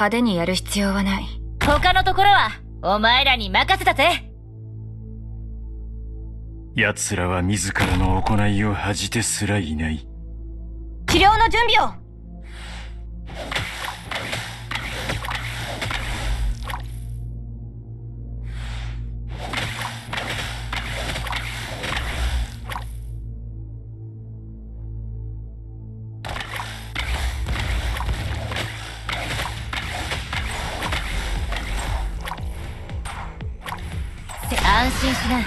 派手にやる必要はない。他のところは、お前らに任せたぜ奴らは自らの行いを恥じてすらいない。治療の準備を安心しな。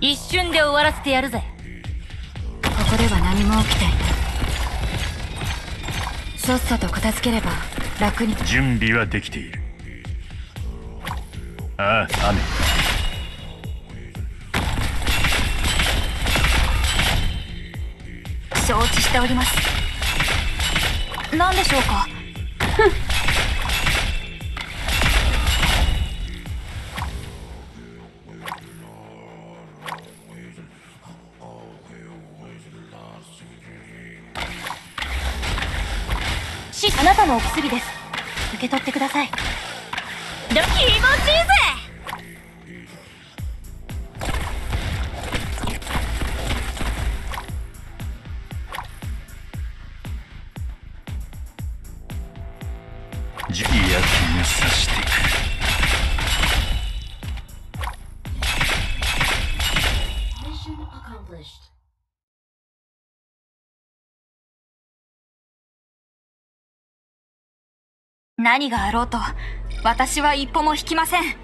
一瞬で終わらせてやるぜ。ここでは何も起きていない。さっさと片付ければ楽に。準備はできている。ああ、雨。承知しております。何でしょうか？あなたのお薬です受け取ってください気持ちいいぜじ気がさしてくる。Mission accomplished. 何があろうと私は一歩も引きません。